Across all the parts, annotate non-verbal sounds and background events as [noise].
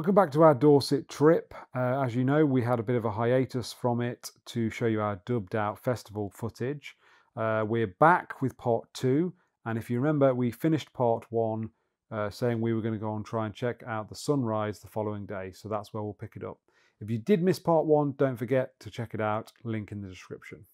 Welcome back to our Dorset trip. Uh, as you know, we had a bit of a hiatus from it to show you our dubbed out festival footage. Uh, we're back with part two, and if you remember, we finished part one uh, saying we were going to go and try and check out the sunrise the following day, so that's where we'll pick it up. If you did miss part one, don't forget to check it out, link in the description.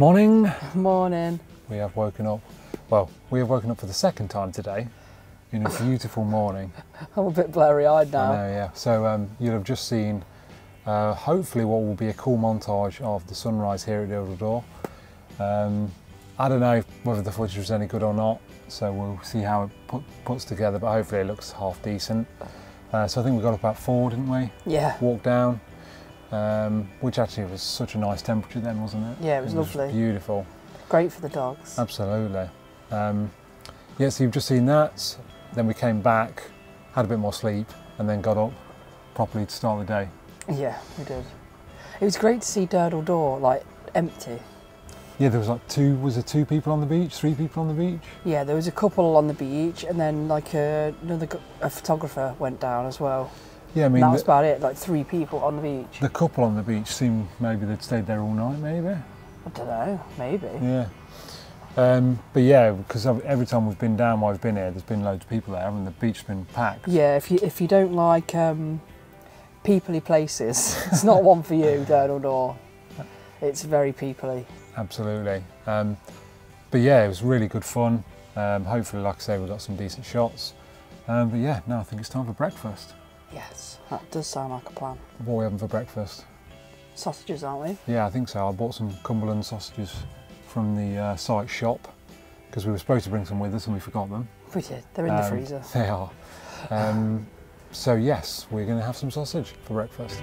Morning. Morning. We have woken up. Well, we have woken up for the second time today in a [laughs] beautiful morning. I'm a bit blurry eyed now. I know, yeah. So um, you'll have just seen, uh, hopefully, what will be a cool montage of the sunrise here at Door. Um, I don't know whether the footage was any good or not, so we'll see how it put, puts together. But hopefully, it looks half decent. Uh, so I think we got up about four, didn't we? Yeah. Walked down, um, which actually was such a nice temperature then, wasn't it? Yeah, it was lovely. beautiful. Great for the dogs. Absolutely. Um, yeah, so you've just seen that. Then we came back, had a bit more sleep, and then got up properly to start the day. Yeah, we did. It was great to see Durdle Door like empty. Yeah, there was like two. Was there two people on the beach? Three people on the beach? Yeah, there was a couple on the beach, and then like a, another a photographer went down as well. Yeah, I mean, that was the, about it. Like three people on the beach. the couple on the beach seemed maybe they'd stayed there all night, maybe. I don't know. Maybe. Yeah. Um, but yeah, because every time we've been down while we've been here, there's been loads of people there, and the beach's been packed. Yeah. If you if you don't like um, peoply places, [laughs] it's not one for you, Door. It's very peoply. Absolutely. Um, but yeah, it was really good fun. Um, hopefully, like I say, we got some decent shots. Um, but yeah, now I think it's time for breakfast. Yes, that does sound like a plan. What are we having for breakfast? Sausages, aren't we? Yeah, I think so. I bought some Cumberland sausages from the uh, site shop because we were supposed to bring some with us and we forgot them. We did. They're in the Um, freezer. They are. Um, so yes, we're going to have some sausage for breakfast.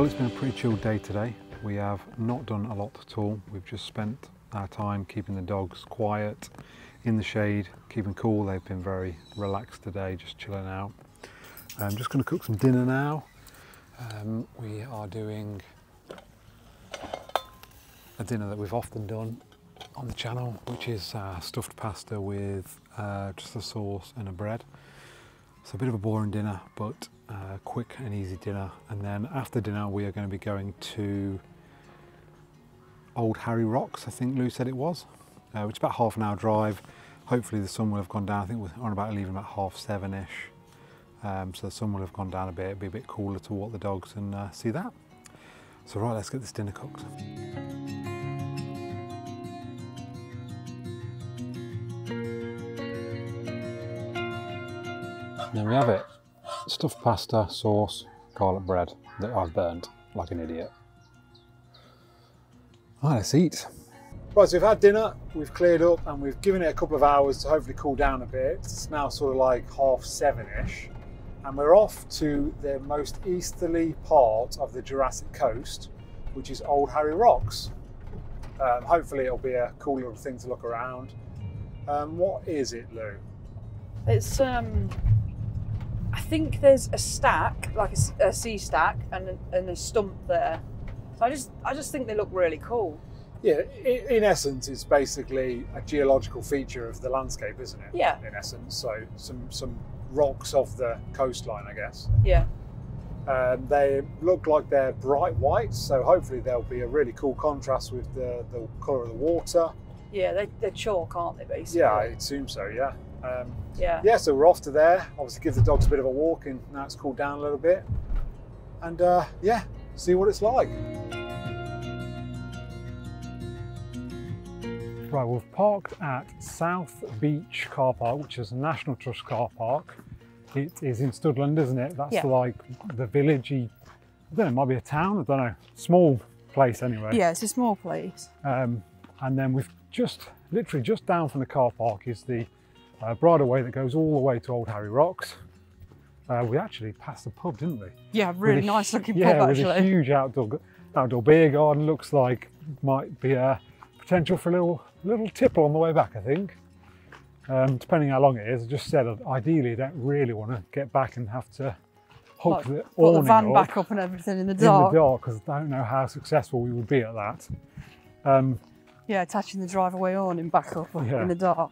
Well, it's been a pretty chilled day today. We have not done a lot at all. We've just spent our time keeping the dogs quiet in the shade, keeping cool. They've been very relaxed today, just chilling out. I'm just going to cook some dinner now. Um, we are doing a dinner that we've often done on the channel, which is uh, stuffed pasta with uh, just a sauce and a bread. It's a bit of a boring dinner, but uh, quick and easy dinner. And then after dinner, we are going to be going to Old Harry Rocks, I think Lou said it was, uh, which is about half an hour drive. Hopefully the sun will have gone down. I think we're on about leaving about half seven-ish. Um, so the sun will have gone down a bit, it'll be a bit cooler to walk the dogs and uh, see that. So right, let's get this dinner cooked. There we have it. Stuffed pasta, sauce, garlic bread that I've burnt like an idiot. Right, let's eat. Right, so we've had dinner, we've cleared up, and we've given it a couple of hours to hopefully cool down a bit. It's now sort of like half seven-ish, and we're off to the most easterly part of the Jurassic Coast, which is Old Harry Rocks. Um, hopefully, it'll be a cool little thing to look around. Um, what is it, Lou? It's um, I think there's a stack, like a, sea stack, and a, and a stump there. So I just I just think they look really cool. Yeah, in essence, it's basically a geological feature of the landscape, isn't it? Yeah. In essence, so some some rocks off the coastline, I guess. Yeah. Um, they look like they're bright white, so hopefully there'll be a really cool contrast with the, the colour of the water. Yeah, they, they're chalk, aren't they, basically? Yeah, I assume so. Yeah. Um, Yeah. yeah, so we're off to there. Obviously, give the dogs a bit of a walk, and now it's cooled down a little bit. And uh, yeah, see what it's like. Right, we've parked at South Beach Car Park, which is a National Trust car park. It is in Studland, isn't it? That's Yeah. like the villagey, I don't know, it might be a town, I don't know, small place anyway. Yeah, it's a small place. Um, and then we've just, literally just down from the car park is the uh, bridleway that goes all the way to Old Harry Rocks. Uh, we actually passed the pub, didn't we? Yeah, really With nice looking yeah, pub with a actually. huge outdoor outdoor beer garden. Looks like might be a potential for a little little tipple on the way back. I think, um, depending how long it is. I just said ideally, I don't really want to get back and have to hook Like, the the van up back up and everything in the dark. in the dark because I don't know how successful we would be at that. Um, Yeah, attaching the driveway awning back up Yeah. in the dark.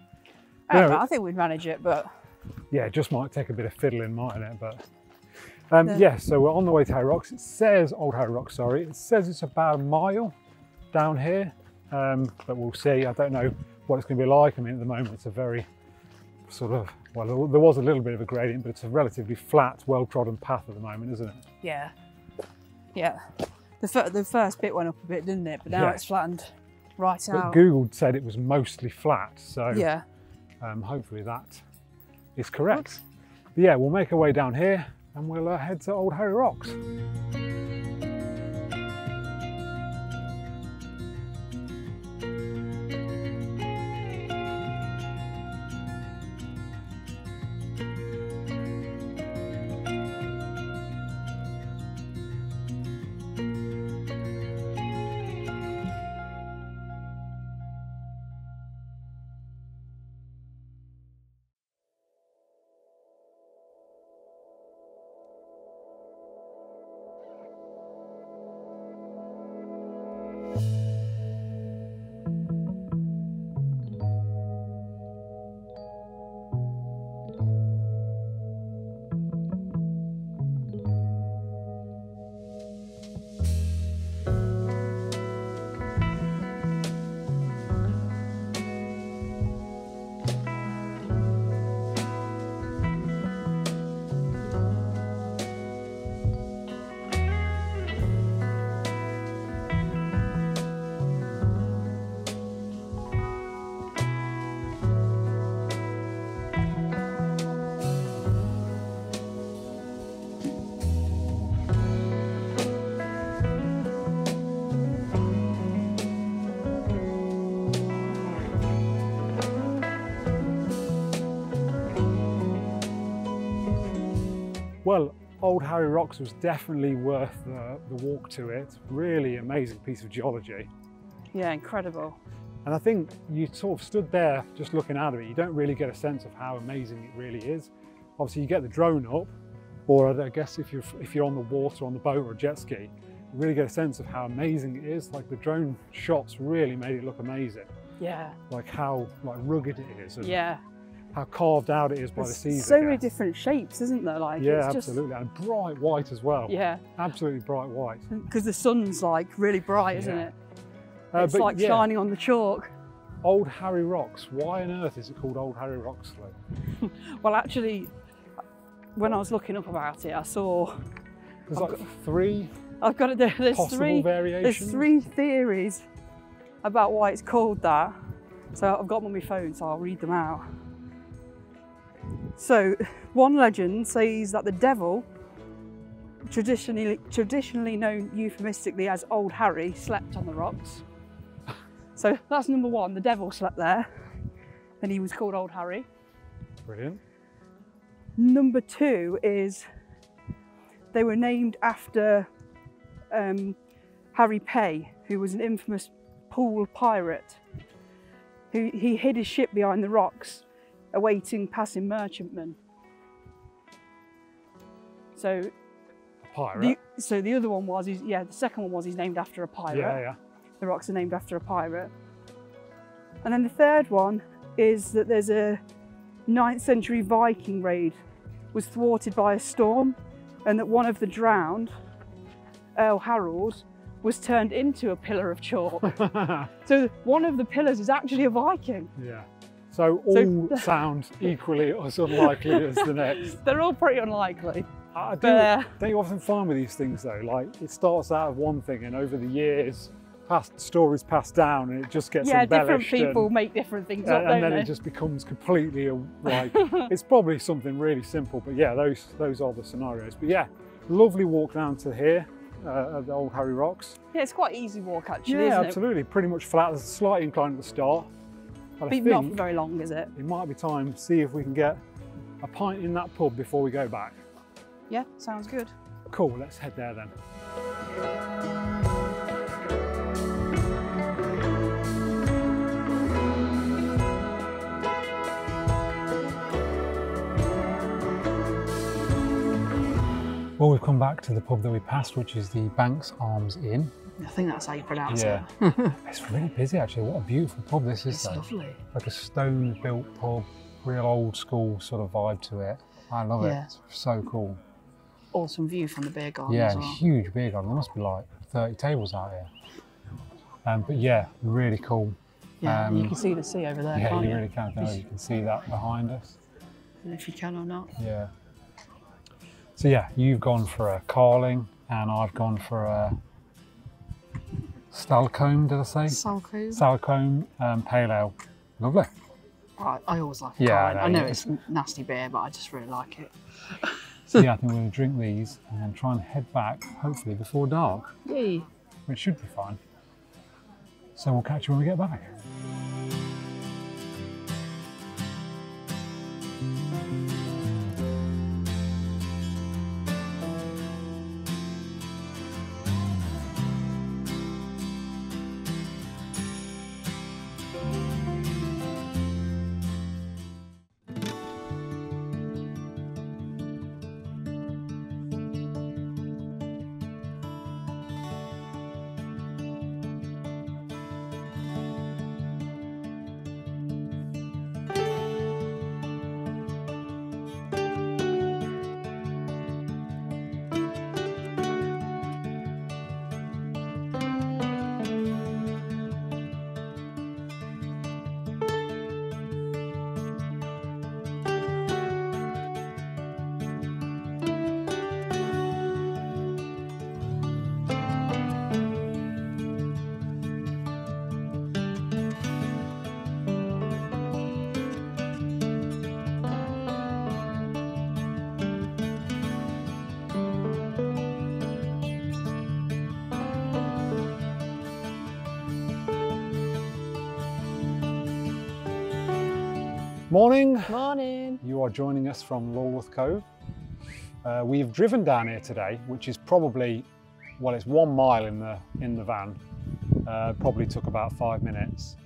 I, know, I think we'd manage it, but yeah, it just might take a bit of fiddling, mightn't it? But um, Yeah. yeah, so we're on the way to High Rocks. It says Old High Rocks, sorry. It says it's about a mile down here, um, but we'll see. I don't know what it's going to be like. I mean, at the moment, it's a very sort of well, there was a little bit of a gradient, but it's a relatively flat, well-trodden path at the moment, isn't it? yeah, yeah. The, the first bit went up a bit, didn't it? But now Yeah. it's flattened right out. But out. Google said it was mostly flat, so Yeah, um, hopefully that is correct. But yeah, we'll make our way down here and we'll uh, head to Old Harry Rocks. Old Harry Rocks was definitely worth the, the walk to it. Really amazing piece of geology. yeah, incredible. And I think you sort of stood there just looking out of it. You don't really get a sense of how amazing it really is. Obviously, you get the drone up, or I guess if you're if you're on the water on the boat or a jet ski, you really get a sense of how amazing it is. Like the drone shots really made it look amazing. Yeah, Like how like rugged it is, and yeah. How carved out it is by the There's seas. so I many different shapes, isn't there? Like, Yeah, it's just, absolutely, and bright white as well. Yeah, absolutely bright white. because the sun's like really bright, isn't Yeah. it? Uh, it's like yeah, shining on the chalk. Old Harry Rocks. Why on earth is it called Old Harry Rocks? [laughs] Well, actually, when I was looking up about it, I saw There's I've like three I've got it there. There's possible three. variations. There's three theories about why it's called that. So I've got them on my phone, so I'll read them out. So, [laughs] one legend says that the devil, traditionally traditionally known euphemistically as Old Harry, slept on the rocks. [laughs] So that's number one. The devil slept there, and he was called Old Harry. Brilliant. Number two is they were named after um, Harry Paye, who was an infamous Poole pirate. Who he hid his ship behind the rocks, awaiting passing merchantmen. So Pirate. The, so the other one was, he's, yeah, the second one was he's named after a pirate. yeah, yeah. The rocks are named after a pirate. And then the third one is that there's a 9th century Viking raid was thwarted by a storm and that one of the drowned, Earl Harold, was turned into a pillar of chalk. [laughs] so one of the pillars is actually a Viking. yeah. So all [laughs] sound equally as unlikely as the next. [laughs] They're all pretty unlikely. I do, But, uh, don't you often find with these things though, like it starts out of one thing and over the years, past stories passed down and it just gets Yeah, different people and, make different things and, up, and then they? it just becomes completely uh, like [laughs] it's probably something really simple, but yeah, those those are the scenarios. But yeah, lovely walk down to here uh, at the old Harry Rocks. Yeah, it's quite easy walk actually, yeah, absolutely, pretty much flat. There's a slight incline at the start, but? But not for very long, is it? it might be time to see if we can get a pint in that pub before we go back. Yeah, sounds good. Cool, let's head there then. Well, we've come back to the pub that we passed, which is the Bankes Arms Inn. I think that's how you pronounce Yeah. [laughs] it. It's really busy actually. What a beautiful pub this is It's though. lovely. Like a stone built pub, real old school sort of vibe to it. I love Yeah. it. It's so cool. Awesome view from the beer garden Yeah, as well. huge beer garden. There must be like 30 tables out here. Um, but yeah, really cool. Yeah, you um, can see the sea over there, yeah, can't you you? really can. You can see that behind us. I if you can or not. Yeah. So yeah, you've gone for a Carling and I've gone for a Stalcombe, did I say? Salco. Stalcombe um, Pale Ale. Lovely. I, I always like Yeah, yeah, I know, I know yeah. it's nasty beer, but I just really like it. [laughs] So yeah, I think we're going to drink these and then try and head back, hopefully before dark, Yay. which should be fine. So we'll catch you when we get back. Morning. Morning. You are joining us from Lulworth Cove. Uh, we've driven down here today, which is probably, well, it's one mile in the in the van. Uh, probably took about five minutes.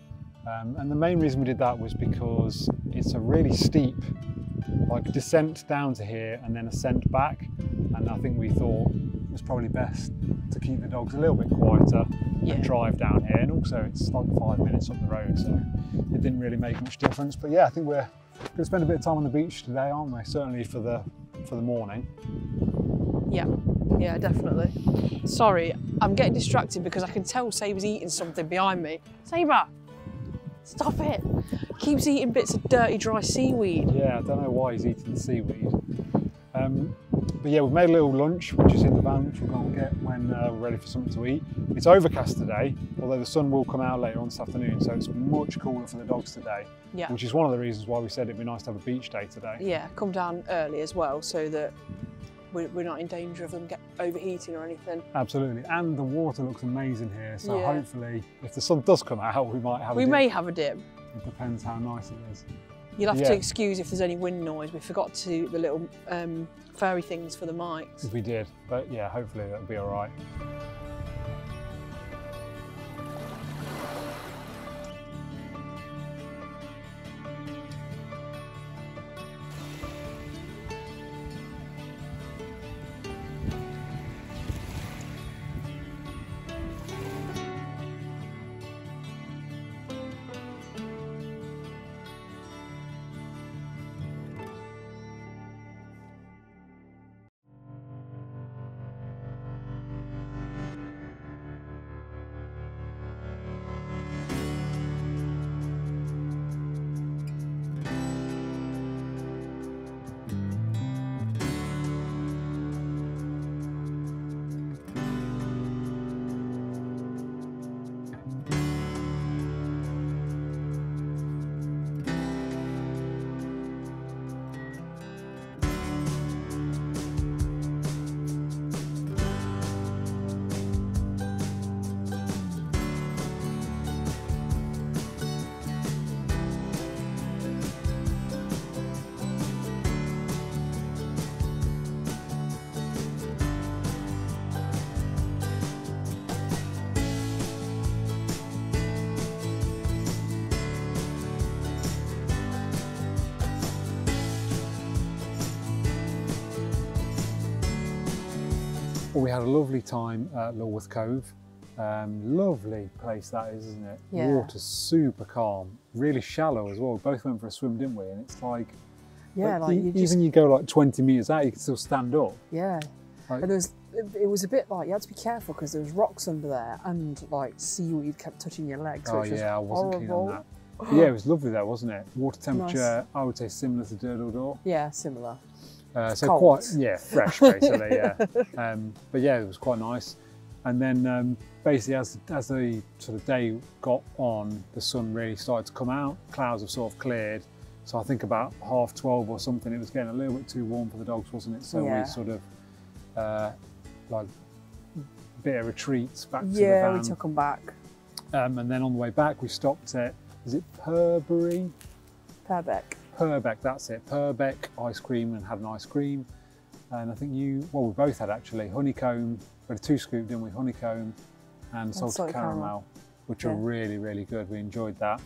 Um, and the main reason we did that was because it's a really steep, like descent down to here and then ascent back. And I think we thought was probably best to keep the dogs a little bit quieter Yeah. and drive down here. And also, it's like five minutes up the road, so it didn't really make much difference. But yeah, I think we're going to spend a bit of time on the beach today, aren't we? Certainly for the for the morning. Yeah, yeah, definitely. Sorry, I'm getting distracted because I can tell Saber's eating something behind me. Saber, stop it! Keeps eating bits of dirty, dry seaweed. Yeah, I don't know why he's eating the seaweed. Um, but yeah, we've made a little lunch, which is in the van, which we'll go and get when uh, we're ready for something to eat. It's overcast today, although the sun will come out later on this afternoon, so it's much cooler for the dogs today. Yeah. Which is one of the reasons why we said it'd be nice to have a beach day today. Yeah, come down early as well so that we're, not in danger of them get overheating or anything. Absolutely, and the water looks amazing here. So Yeah. hopefully, if the sun does come out, we might have. We a dip. may have a dip. It depends how nice it is. You'll have Yeah. to excuse if there's any wind noise. We forgot to the little um, fairy things for the mics. We did, but yeah, hopefully that'll be all right. Well, we had a lovely time at Lulworth Cove. Um, lovely place that is, isn't it? Yeah. Water's super calm, really shallow as well. We both went for a swim, didn't we? And it's like, Yeah, like, like you even just you go like 20 metres out, you can still stand up. yeah. Like- And there was it, was a bit like you had to be careful because there was rocks under there and like seaweed kept touching your legs. oh which was yeah, I wasn't horrible. keen on that. Yeah, it was lovely there, wasn't it? Water [gasps] temperature, I would say similar to Durdle Door. Yeah, similar. Uh, so cold. quite yeah, fresh [laughs] basically. yeah, um, but yeah, it was quite nice. And then um, basically, as as the sort of day got on, the sun really started to come out. Clouds have sort of cleared. So I think about half twelve or something, it was getting a little bit too warm for the dogs, wasn't it? So Yeah. we sort of uh, like bit of retreats back to Yeah, the we took them back. Um, and then on the way back, we stopped at is it Purbury? Purbeck. Purbeck, that's it. Purbeck ice cream and had an ice cream. And I think you, well, we both had actually honeycomb. We had a two scoop, didn't we? Honeycomb and salted, salted caramel, caramel. which are Yeah. really, really good. We enjoyed that.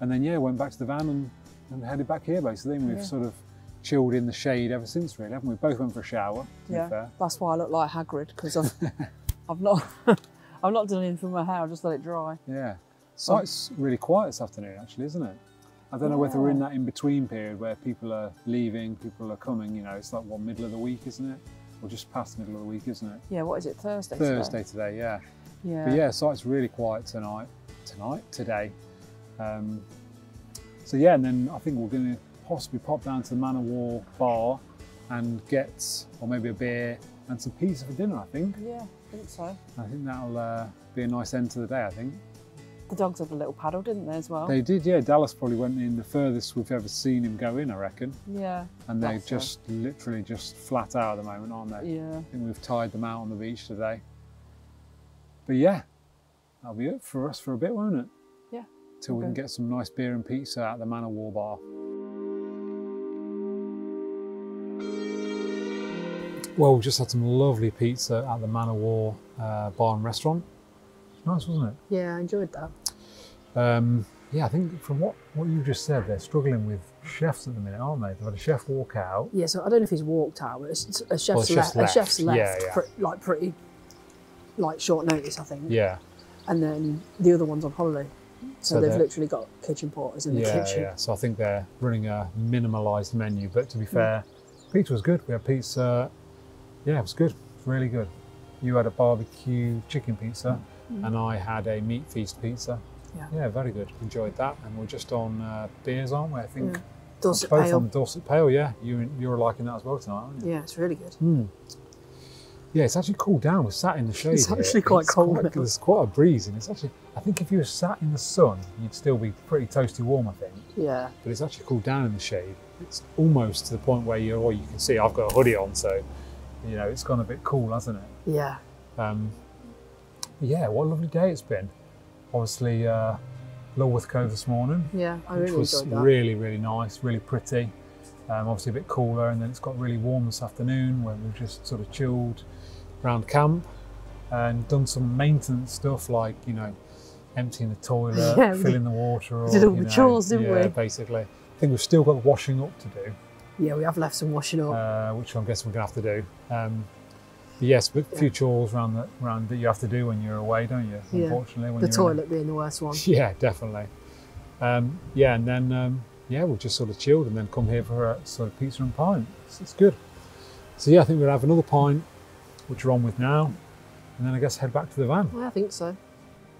And then, yeah, went back to the van and, and headed back here basically. And we've Yeah. sort of chilled in the shade ever since, really, haven't we? Both went for a shower, to Yeah. be fair. That's why I look like Hagrid because I've [laughs] I've not [laughs] I've not done anything with my hair. I just let it dry. Yeah. Site's really quiet this afternoon, actually, isn't it? I don't know whether we're in that in between period where people are leaving, people are coming. You know, it's like what middle of the week, isn't it? Or just past the middle of the week, isn't it? Yeah, what is it? Thursday. today? Thursday today, yeah. Yeah. But yeah, site's really quiet tonight. Tonight, today. Um, so yeah, and then I think we're going to possibly pop down to the Man Manor War bar and get, or maybe a beer and some pizza for dinner. I think. Yeah, I think so. I think that'll uh, be a nice end to the day. I think. The dogs had a little paddle, didn't they, as well? They did, yeah. Dallas probably went in the furthest we've ever seen him go in, I reckon. yeah. And they're so. just literally just flat out at the moment, aren't they? Yeah. I think we've tied them out on the beach today. But yeah, that'll be it for us for a bit, won't it? Yeah, Till we can get some nice beer and pizza at the Man O' War Bar. Well, we just had some lovely pizza at the Man O' War uh, Bar and Restaurant. Nice, wasn't it? Yeah, I enjoyed that. Um, yeah, I think from what, what you just said, they're struggling with chefs at the minute, aren't they? They've had a chef walk out. Yeah, so I don't know if he's walked out, but it's- a chef's, Well, a chef's left, left. A chef's left, Yeah, yeah. like pretty, like short notice, I think. Yeah, And then the other one's on holiday, so, So they've literally got kitchen porters in the yeah, kitchen. yeah. So I think they're running a minimalised menu. But to be fair, pizza was good. We had pizza. Yeah, it was good. It was really good. You had a barbecue chicken pizza, and I had a meat feast pizza. Yeah. Yeah, very good. Enjoyed that. And we're just on uh, beers, aren't we? I think Yeah. Dorset both Pale. on Dorset Pale. Yeah, you you were liking that as well tonight, aren't you? Yeah, it's really good. Hmm. Yeah, it's actually cooled down. We're sat in the shade. It's here. actually quite cold Quite, there's quite a breeze, and it's actually. I think if you were sat in the sun, you'd still be pretty toasty warm. I think, Yeah. but it's actually cooled down in the shade. It's almost to the point where you, well, you can see I've got a hoodie on, so you know it's gone a bit cool, hasn't it? Yeah. Um, yeah, what a lovely day it's been. Obviously, uh, Lulworth Cove this morning, Yeah, I really was enjoyed that. really, really nice, really pretty. Um, obviously a bit cooler, and then it's got really warm this afternoon where we've just sort of chilled around camp and done some maintenance stuff like you know emptying the toilet, [laughs] Yeah, filling the water. Or, did all the know, chores, didn't yeah, we? Basically, I think we've still got washing up to do, Yeah, we have left some washing up. uh, which I'm guessing we're gonna have to do. Um, yes, but a few chores around the around that you have to do when you're away, don't you? Yeah. Unfortunately, when the you're in toilet being the worst one. [laughs] yeah, definitely. Um, yeah, and then um, yeah, we'll just sort of chilled and then come here for a sort of pizza and pint. It's, it's good. So yeah, I think we'll have another pint, which we're on with now, and then I guess head back to the van. Yeah, I think so.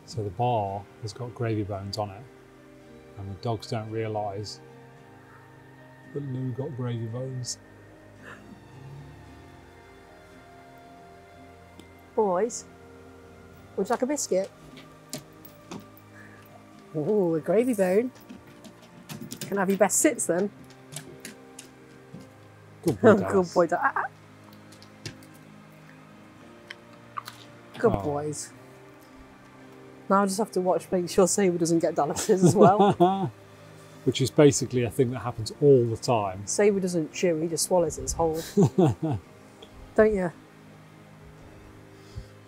So the bar has got gravy bones on it, and the dogs don't realise that Lou got gravy bones. Boys, would you like a biscuit? Oh, a gravy bone. Can I have your best sits then? Good boy, Oh, Dallas. good boy. Da- ah, ah. Good Oh. boys. Now I just have to watch, make sure Sabre doesn't get Dallas's as well. [laughs] Which is basically a thing that happens all the time. Sabre doesn't chew, he just swallows his whole. [laughs] Don't you?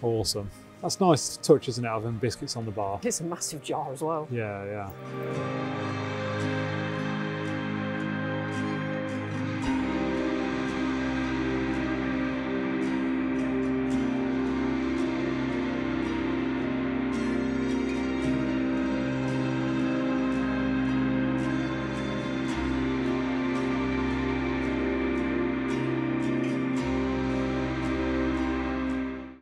Awesome. That's nice touch, isn't it? Having biscuits on the bar. It's a massive jar as well. Yeah, yeah.